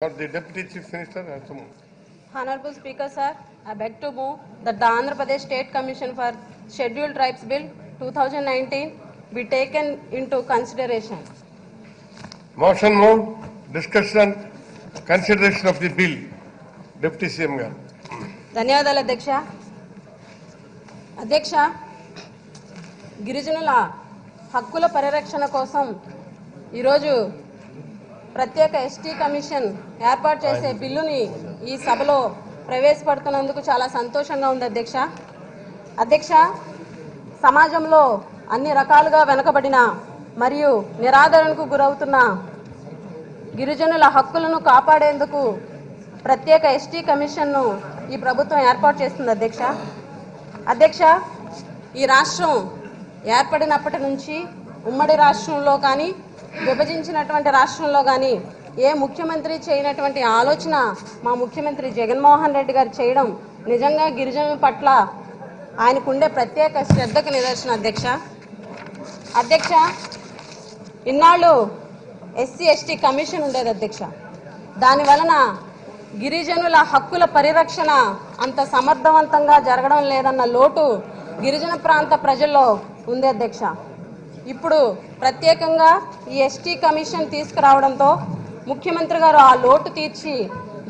The Deputy Chief Minister, has to move. Honorable Speaker, sir, I beg to move that the Andhra Pradesh State Commission for Scheduled Tribes Bill 2019 be taken into consideration. Motion moved, discussion, consideration of the bill. Deputy CM గారు ధన్యవాదాలు అధ్యక్ష అధ్యక్ష గిరిజనుల హక్కుల పరిరక్షణ కోసం ఈరోజు ప్రత్యేక ఎస్టీ కమిషన్ ఏర్పాటు చేసే బిల్లుని ఈ సభలో ప్రవేశపెడుతున్నందుకు చాలా సంతోషంగా ఉంది అధ్యక్ష. అధ్యక్ష సమాజంలో అన్ని రకాలుగా వెనుకబడిన మరియు నిరాదరణకు గురవుతున్న గిరిజనుల హక్కులను కాపాడేందుకు ప్రత్యేక ఎస్టీ కమిషన్ను ఈ ప్రభుత్వం ఏర్పాటు చేస్తుంది అధ్యక్ష. అధ్యక్ష ఈ రాష్ట్రం ఏర్పడినప్పటి నుంచి ఉమ్మడి రాష్ట్రంలో కానీ విభజించినటువంటి రాష్ట్రంలో కానీ ఏ ముఖ్యమంత్రి చేయనటువంటి ఆలోచన మా ముఖ్యమంత్రి జగన్మోహన్ రెడ్డి గారు చేయడం నిజంగా గిరిజనుల పట్ల ఆయనకుండే ప్రత్యేక శ్రద్ధకు నిదర్శన అధ్యక్ష. అధ్యక్ష ఇన్నాళ్ళు ఎస్సీ ఎస్టీ కమిషన్ ఉండేది అధ్యక్ష. దాని వలన గిరిజనుల హక్కుల పరిరక్షణ అంత సమర్థవంతంగా జరగడం లేదన్న లోటు గిరిజన ప్రాంత ప్రజల్లో ఉంది అధ్యక్ష. ఇప్పుడు ప్రత్యేకంగా ఈ ఎస్టీ కమిషన్ తీసుకురావడంతో ముఖ్యమంత్రి గారు ఆ లోటు తీర్చి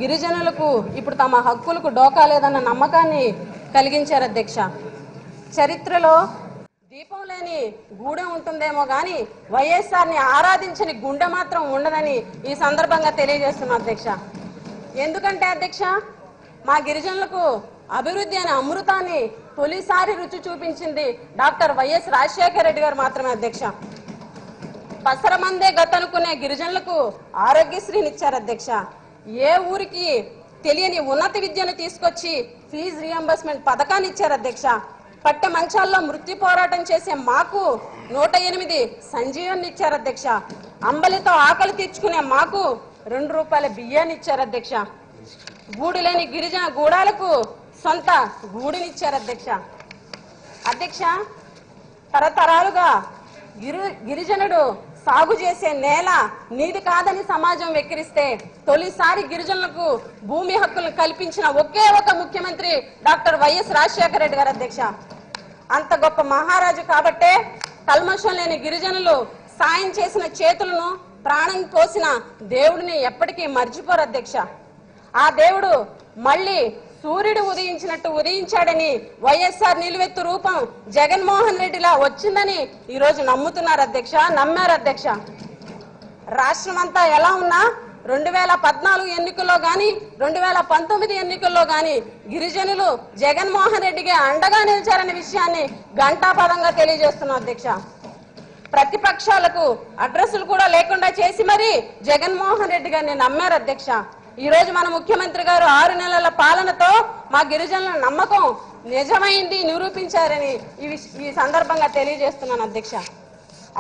గిరిజనులకు ఇప్పుడు తమ హక్కులకు డోకా లేదన్న నమ్మకాన్ని కలిగించారు అధ్యక్ష. చరిత్రలో దీపం లేని గూడెం ఉంటుందేమో కానీ వైఎస్ఆర్ని ఆరాధించని గుండె మాత్రం ఉండదని ఈ సందర్భంగా తెలియజేస్తున్నా అధ్యక్ష. ఎందుకంటే అధ్యక్ష మా గిరిజనులకు అభివృద్ధి అనే అమృతాన్ని తొలిసారి రుచి చూపించింది డాక్టర్ వైఎస్ రాజశేఖర రెడ్డి గారు మాత్రమే అధ్యక్ష. పసరమందే గతనుకునే గిరిజనులకు ఆరోగ్యశ్రీని ఇచ్చారు అధ్యక్ష. ఏ ఊరికి తెలియని ఉన్నత విద్యను తీసుకొచ్చి ఫీజు రియంబర్స్మెంట్ పథకాన్ని ఇచ్చారు అధ్యక్ష. పట్టె మంచాల్లో మృత్యు పోరాటం చేసే మాకు నూట ఎనిమిది సంజీవన్ని ఇచ్చారు అధ్యక్ష. అంబలితో ఆకలి తీర్చుకునే మాకు రెండు రూపాయల బియ్యాన్ని ఇచ్చారు అధ్యక్ష. గూడు లేని గిరిజన గూడాలకు సొంత గూడినిచ్చారు అధ్యక్ష. అధ్యక్ష తరతరాలుగా గిరి గిరిజనుడు సాగు చేసే నేల నీది కాదని సమాజం వెక్కిరిస్తే తొలిసారి గిరిజనులకు భూమి హక్కులను కల్పించిన ఒకే ఒక ముఖ్యమంత్రి డాక్టర్ వైఎస్ రాజశేఖర రెడ్డి గారు అధ్యక్ష. అంత గొప్ప మహారాజు కాబట్టే కల్మషం లేని గిరిజనులు సాయం చేసిన చేతులను ప్రాణం పోసిన దేవుడిని ఎప్పటికీ మర్చిపోరు అధ్యక్ష. ఆ దేవుడు మళ్ళీ సూర్యుడు ఉదయించినట్టు ఉదయించాడని వైఎస్ఆర్ నిలువెత్తు రూపం జగన్మోహన్ రెడ్డిలా వచ్చిందని ఈ రోజు నమ్ముతున్నారు అధ్యక్ష నమ్మారు అధ్యక్ష. రాష్ట్రం అంతా ఎలా ఉన్నా రెండు వేల పద్నాలుగు ఎన్నికల్లో గాని రెండు వేల పంతొమ్మిది ఎన్నికల్లో గాని గిరిజనులు జగన్మోహన్ రెడ్డికి అండగా నిలిచారనే విషయాన్ని ఘంటాపదంగా తెలియజేస్తున్నాం అధ్యక్ష. ప్రతిపక్షాలకు అడ్రస్లు కూడా లేకుండా చేసి మరి జగన్మోహన్ రెడ్డి గారిని నమ్మారు అధ్యక్ష. ఈ రోజు మన ముఖ్యమంత్రి గారు ఆరు నెలల పాలనతో మా గిరిజనుల నమ్మకం నిజమైంది నిరూపించారని ఈ ఈ సందర్భంగా తెలియజేస్తున్నాను అధ్యక్ష.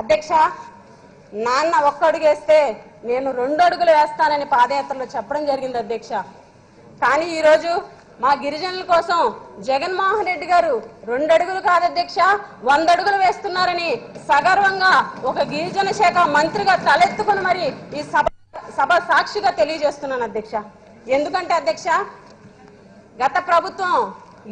అధ్యక్ష నాన్న ఒక్క అడుగేస్తే నేను రెండు అడుగులు వేస్తానని పాదయాత్రలో చెప్పడం జరిగింది అధ్యక్ష. కానీ ఈ రోజు మా గిరిజనుల కోసం జగన్మోహన్ రెడ్డి గారు రెండు అడుగులు కాదు అధ్యక్ష వంద అడుగులు వేస్తున్నారని సగర్వంగా ఒక గిరిజన శాఖ మంత్రిగా తలెత్తుకుని మరి ఈ సభ సభ సాక్షిగా తెలియజేస్తున్నాను అధ్యక్ష. ఎందుకంటే అధ్యక్ష గత ప్రభుత్వం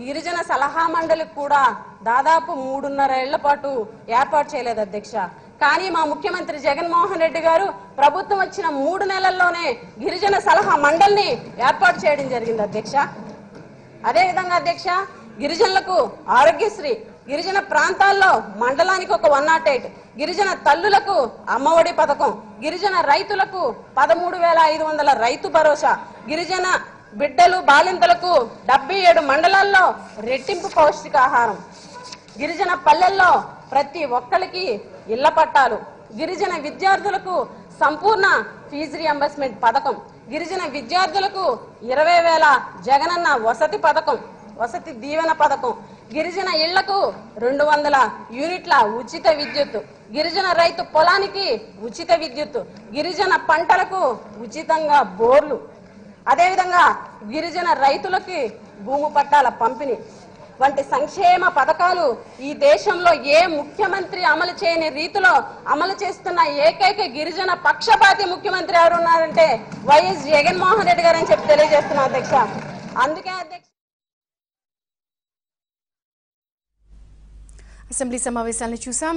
గిరిజన సలహా మండలికి కూడా దాదాపు మూడున్నర ఏళ్ళ పాటు ఏర్పాటు చేయలేదు అధ్యక్ష. కానీ మా ముఖ్యమంత్రి జగన్మోహన్ రెడ్డి గారు ప్రభుత్వం వచ్చిన మూడు నెలల్లోనే గిరిజన సలహా మండలిని ఏర్పాటు చేయడం జరిగింది అధ్యక్ష. అదేవిధంగా అధ్యక్ష గిరిజనులకు ఆరోగ్యశ్రీ గిరిజన ప్రాంతాల్లో మండలానికి ఒక వన్ నాట్ ఎయిట్ గిరిజన తల్లులకు అమ్మఒడి పథకం గిరిజన రైతులకు పదమూడు వేల ఐదు వందల రైతు భరోసా గిరిజన బిడ్డలు బాలింతలకు డెబ్బై ఏడు మండలాల్లో రెట్టింపు పౌష్టికాహారం. గిరిజన పల్లెల్లో ప్రతి ఒక్కరికి ఇళ్ళ పట్టాలు. గిరిజన విద్యార్థులకు సంపూర్ణ ఫీజు రియంబర్స్మెంట్ పథకం. గిరిజన విద్యార్థులకు ఇరవై వేల జగనన్న వసతి పథకం వసతి దీవెన పథకం. గిరిజన ఇళ్ళకు రెండు వందల యూనిట్ల ఉచిత విద్యుత్ గిరిజన రైతు పొలానికి ఉచిత విద్యుత్ గిరిజన పంటలకు ఉచితంగా బోర్లు. అదేవిధంగా గిరిజన రైతులకి భూమి పట్టాల పంపిణీ. వంటి సంక్షేమ పథకాలు ఈ దేశంలో ఏ ముఖ్యమంత్రి అమలు చేయని రీతిలో అమలు చేస్తున్న ఏకైక గిరిజన పక్షపాతి ముఖ్యమంత్రి ఎవరు ఉన్నారంటే వైఎస్ జగన్మోహన్ రెడ్డి గారు అని చెప్పి తెలియజేస్తున్నా అధ్యక్ష. అందుకే అధ్యక్ష అసెంబ్లీ సమావేశాలను చూసాం.